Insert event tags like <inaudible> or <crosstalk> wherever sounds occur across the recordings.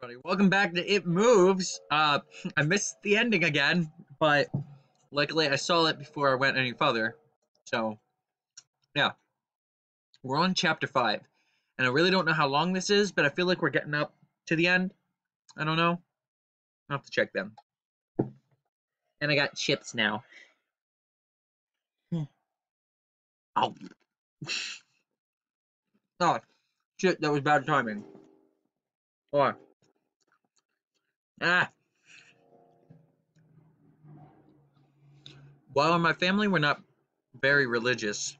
everybody. Welcome back to It Moves. Uh, I missed the ending again, but luckily I saw it before I went any further. So, yeah. We're on chapter 5. And I really don't know how long this is, but I feel like we're getting up to the end. I don't know. I'll have to check them. And I got chips now. Oh. <laughs> oh. Shit, that was bad timing. Or ah. While my family were not very religious,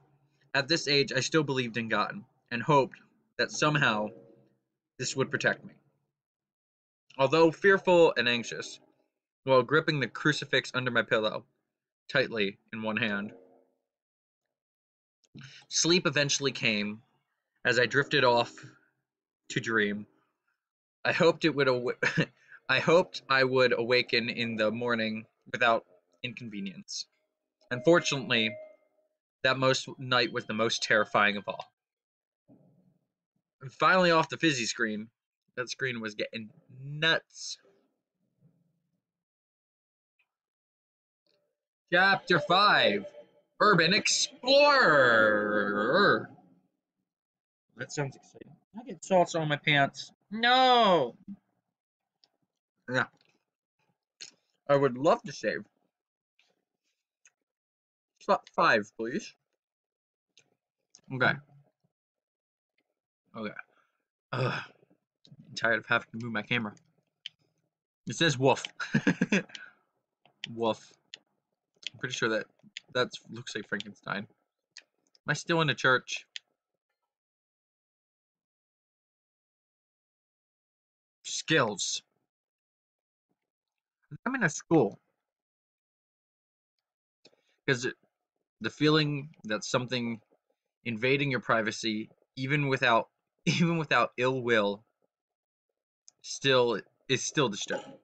at this age I still believed in God and hoped that somehow this would protect me. Although fearful and anxious, while gripping the crucifix under my pillow tightly in one hand. Sleep eventually came as I drifted off to dream. I hoped it would aw- <laughs> I hoped I would awaken in the morning without inconvenience. Unfortunately, that most night was the most terrifying of all. And finally off the fizzy screen. That screen was getting nuts. Chapter 5 Urban Explorer. That sounds exciting. I get salsa on my pants. No! Yeah. I would love to save. Slot 5, please. Okay. Okay. Ugh. I'm tired of having to move my camera. It says woof. <laughs> woof. I'm pretty sure that that looks like Frankenstein. Am I still in a church? Skills. I'm in a school. Because the feeling that something invading your privacy, even without <laughs> even without ill will, still is still disturbing.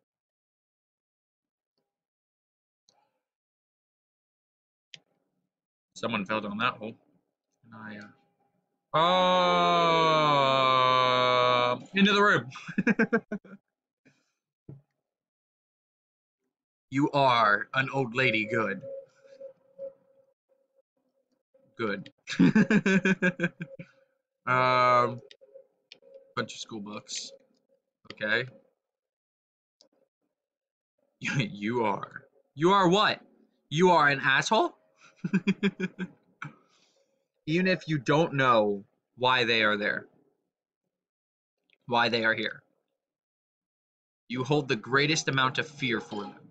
Someone fell down that hole. And I, uh... Oh, into the room. <laughs> you are an old lady good. Good. <laughs> um, bunch of school books. Okay. <laughs> you are. You are what? You are an asshole? <laughs> Even if you don't know why they are there, why they are here, you hold the greatest amount of fear for them.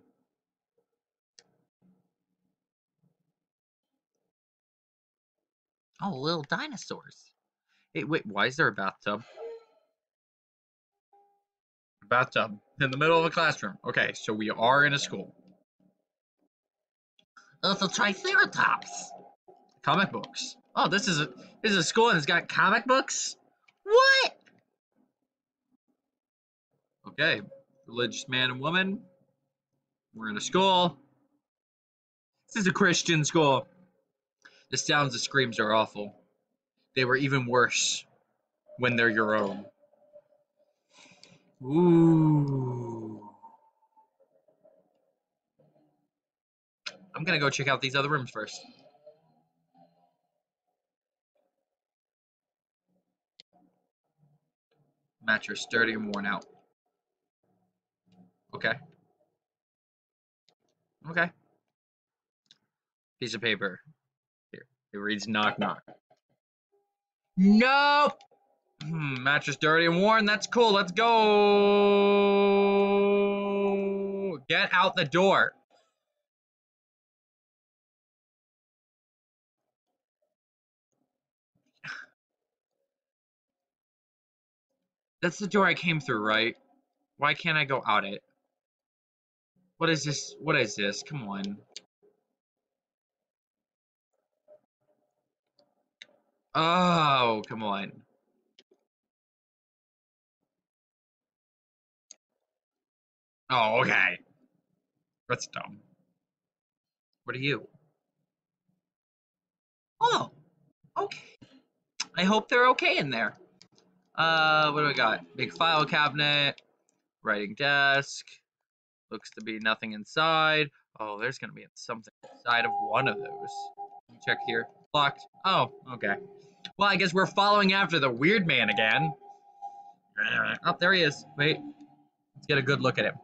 Oh, little dinosaurs. Hey, wait, why is there a bathtub? A bathtub in the middle of a classroom. Okay, so we are in a school. It's a Triceratops. Comic books. Oh, this is a this is a school and it's got comic books. What? Okay, religious man and woman. We're in a school. This is a Christian school. The sounds of screams are awful. They were even worse when they're your own. Ooh. I'm gonna go check out these other rooms first. Mattress dirty and worn out. Okay. Okay. Piece of paper. It reads knock knock. Nope. Hmm, mattress dirty and worn. That's cool. Let's go. Get out the door. That's the door I came through, right? Why can't I go out it? What is this? What is this? Come on. Oh, come on. Oh, okay. That's dumb. What are you? Oh, okay. I hope they're okay in there. Uh, what do we got? Big file cabinet. Writing desk. Looks to be nothing inside. Oh, there's gonna be something inside of one of those. Check here. Locked. Oh, okay. Well, I guess we're following after the weird man again. Oh, there he is. Wait. Let's get a good look at him.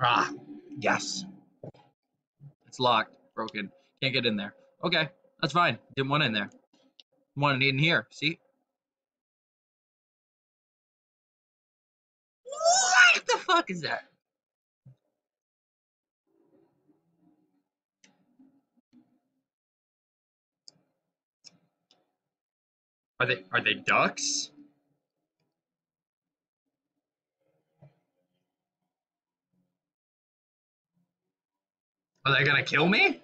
Ah, yes. It's locked. Broken. Can't get in there. Okay, that's fine. Didn't want in there. Wanted in here. See? What the fuck is that? Are they are they ducks? Are they gonna kill me?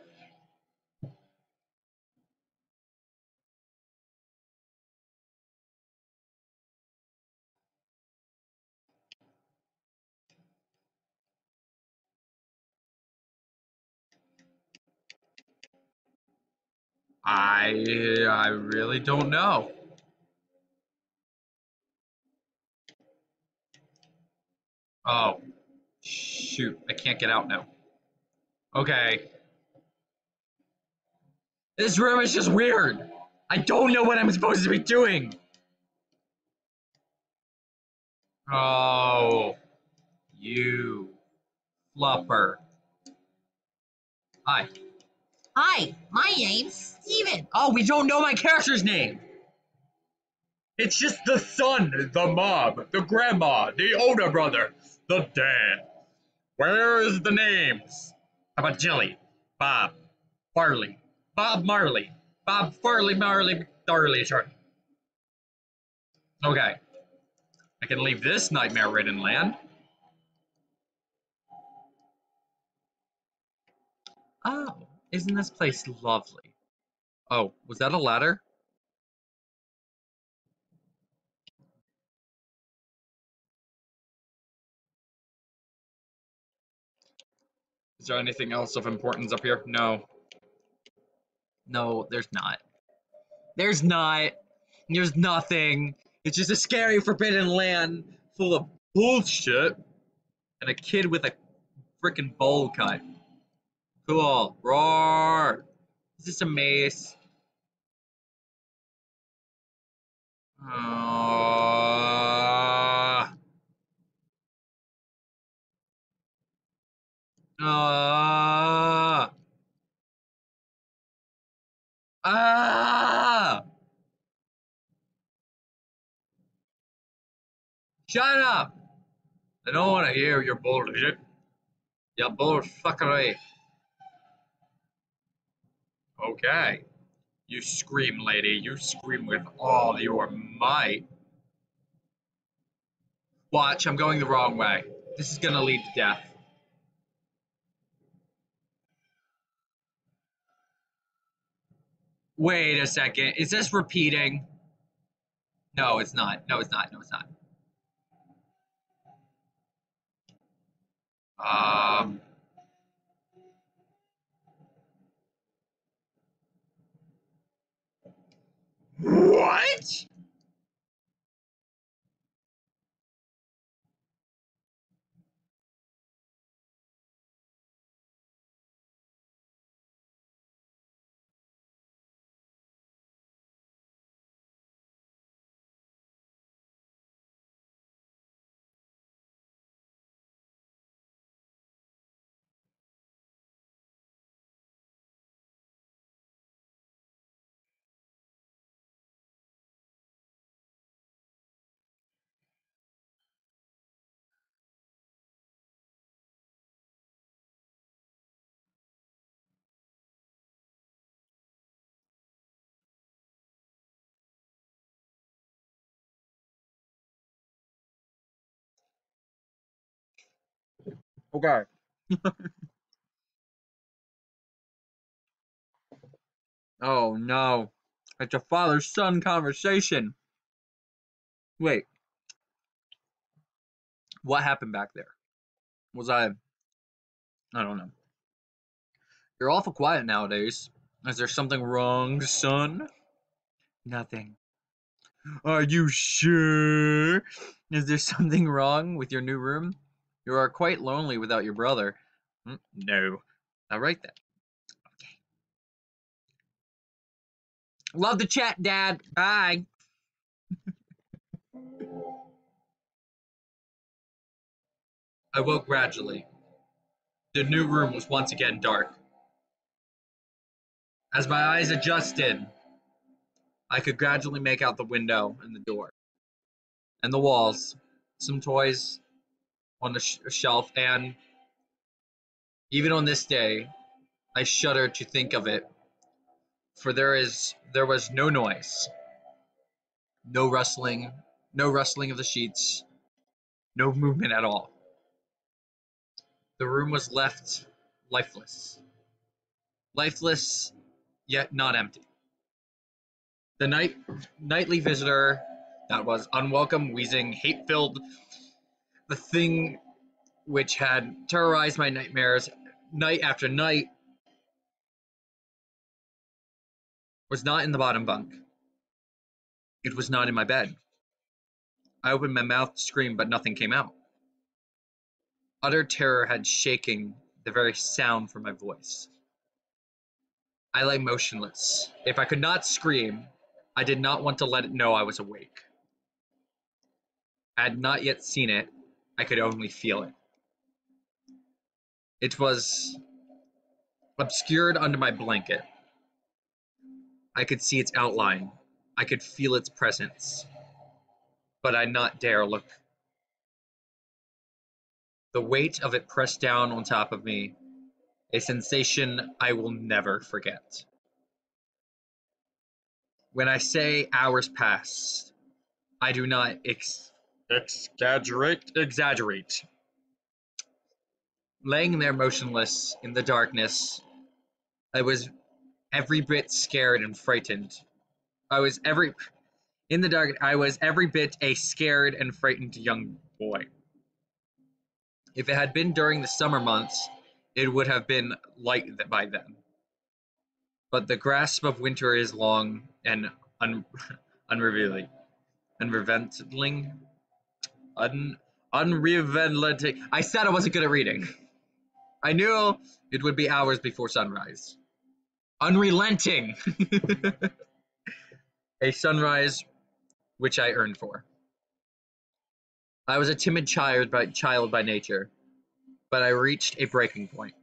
I I really don't know. Oh, shoot. I can't get out now. Okay. This room is just weird. I don't know what I'm supposed to be doing. Oh, you flupper. Hi. Hi, my name's Steven. Oh, we don't know my character's name. It's just the son, the mom, the grandma, the older brother, the dad. Where is the names? How about Jelly? Bob. Farley. Bob Marley. Bob Farley Marley Darley Shark. Okay. I can leave this nightmare ridden land. Oh, isn't this place lovely? Oh, was that a ladder? Is there anything else of importance up here? No. No, there's not. There's not. There's nothing. It's just a scary forbidden land full of bullshit and a kid with a freaking bowl cut. Cool. Roar. Is this a maze? Uh, uh, ah! Shut up! I don't want to hear your bullshit. Your bullfuckery. Okay. You scream, lady. You scream with all your might. Watch, I'm going the wrong way. This is gonna lead to death. Wait a second. Is this repeating? No, it's not. No, it's not. No, it's not. Um. What? Oh, okay. oh no. It's a father son conversation. Wait. What happened back there? Was I. I don't know. You're awful quiet nowadays. Is there something wrong, son? Nothing. Are you sure? Is there something wrong with your new room? You are quite lonely without your brother. "Mm, No. All right then. Okay. Love the chat, Dad. Bye. I woke gradually. The new room was once again dark. As my eyes adjusted, I could gradually make out the window and the door, and the walls, some toys on the sh- shelf, and even on this day, I shudder to think of it, for there is there was no noise, no rustling, no rustling of the sheets, no movement at all. The room was left lifeless, lifeless yet not empty. The night nightly visitor that was unwelcome, wheezing, hate-filled, the thing which had terrorized my nightmares night after night was not in the bottom bunk. It was not in my bed. I opened my mouth to scream, but nothing came out. Utter terror had shaken the very sound from my voice. I lay motionless. If I could not scream, I did not want to let it know I was awake. I had not yet seen it, I could only feel it. It was obscured under my blanket. I could see its outline. I could feel its presence. But I not dare look. The weight of it pressed down on top of me, a sensation I will never forget. When I say hours passed, I do not ex- exaggerate. Exaggerate. Laying there motionless in the darkness, I was every bit scared and frightened. I was every in the dark. I was every bit a scared and frightened young boy. If it had been during the summer months, it would have been light by then. But the grasp of winter is long and un- <laughs> unrevealing, unrelenting, un- unrelenting. I said I wasn't good at reading. I knew it would be hours before sunrise. Unrelenting. <laughs> a sunrise which I earned for. I was a timid child by, child by nature, but I reached a breaking point.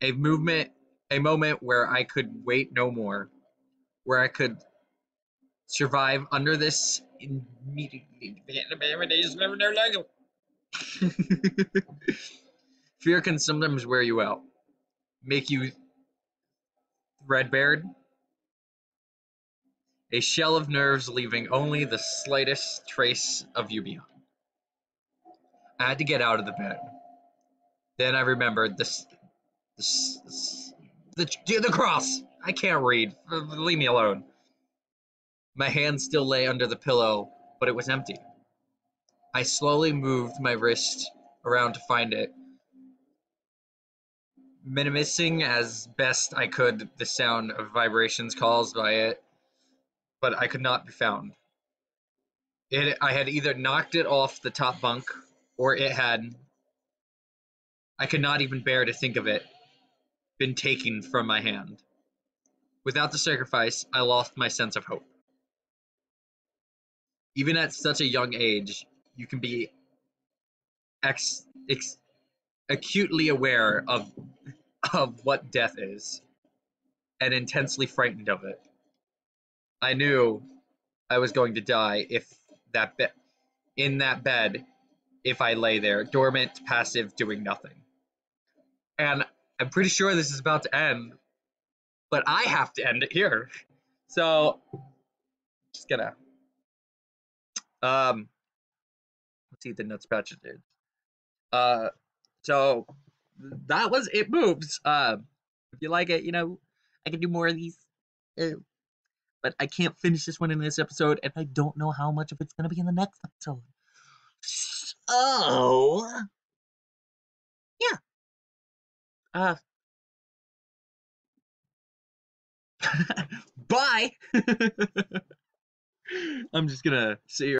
A movement, a moment where I could wait no more, where I could survive under this immediately. <laughs> Fear can sometimes wear you out, make you threadbare, a shell of nerves leaving only the slightest trace of you behind. I had to get out of the bed. Then I remembered this, this, this the, the cross. I can't read. Leave me alone. My hand still lay under the pillow, but it was empty. I slowly moved my wrist around to find it, minimizing as best I could the sound of vibrations caused by it, but I could not be found. It, I had either knocked it off the top bunk, or it had, I could not even bear to think of it, been taken from my hand. Without the sacrifice, I lost my sense of hope. Even at such a young age, you can be ex, ex, acutely aware of of what death is and intensely frightened of it. I knew I was going to die if that be- in that bed if I lay there dormant, passive, doing nothing. And I'm pretty sure this is about to end, but I have to end it here. So just gonna um let's see the nuts patch did. Uh so that was it moves. Uh if you like it, you know, I can do more of these. Uh, but I can't finish this one in this episode, and I don't know how much of it's gonna be in the next episode. So yeah. Uh <laughs> bye. <laughs> I'm just gonna sit here.